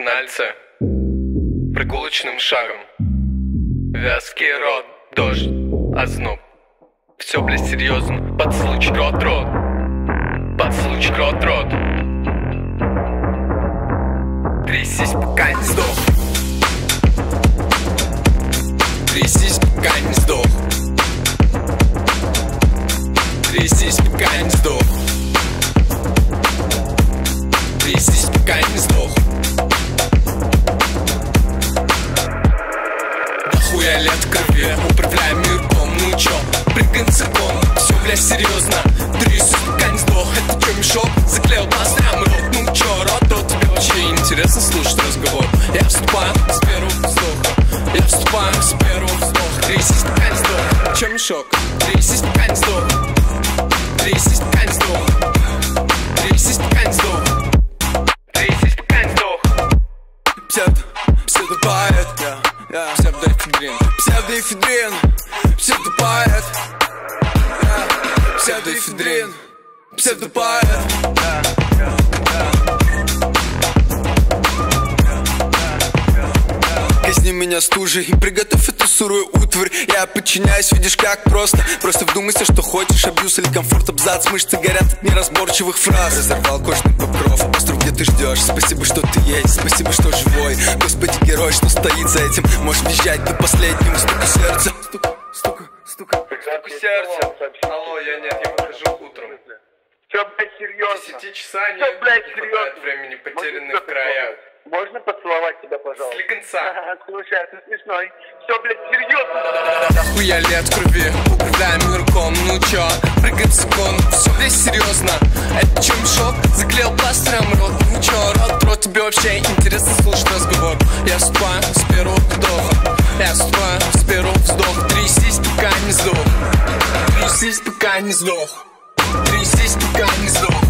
Лице Прогулочным шагом Вязкий рот, дождь, озноб. Все, блядь, серьезно Поцелуйчик рот-рот Поцелуйчик рот-рот Трясись, пока не сдох. Трясись, пока не сдох. Трясись, пока не сдох. Трясись, пока не сдох Дохуя лет в крови Управляем мирком, ну чё? Прыгаем цирком, все, бля, серьезно Трясись, пока не сдох Это чё, мешок? Заклеил пластырям рот Ну чё, рот, то тебе вообще интересно слушать разговор? Я вступаю с первого вздоха. Я вступаю с первого вздоха. Трясись, пока не сдох. Чё, мешок? Трясись, пока не сдох. Трясись, пока не сдох. Трясись, пока не сдох Псевдоэфедрин. Псевдоэфедрин. Псевдопоэт Псевдоэфедрин. Псевдопоэт. Казни меня стужей. И приготовь эту сурую утварь. Я подчиняюсь, видишь как просто. Просто вдумайся, что хочешь, абьюз или комфорт Абзац, мышцы горят от неразборчивых фраз. Разорвал кожный покров, остров, где ты ждешь. Спасибо, что ты есть, спасибо, что живой. Господи, герой, что стоит за этим. Можешь визжать до последнего. Стука сердца. Стука, стука, стука. Стук сердца. Алло, я нет, я выхожу утром. Все, блядь, серьезно. 10 часа нет, блядь, не хватает времени, потерянных в краях. Можно поцеловать тебя, пожалуйста? Слегонца. Слушай, а ты смешной. Все, блядь, серьезно. Дохуя лет крови, управляем мирком, ну чё? Прыгает закон, все здесь серьезно Это чё, мешок? Заклеил пластырем рот, ну чё, рот, рот Тебе вообще интересно слушать разговор? Я вступаю с первого вдоха Я вступаю с первого вздоха Трясись, пока не сдох. Трясись, пока не сдох. Трясись, пока не сдох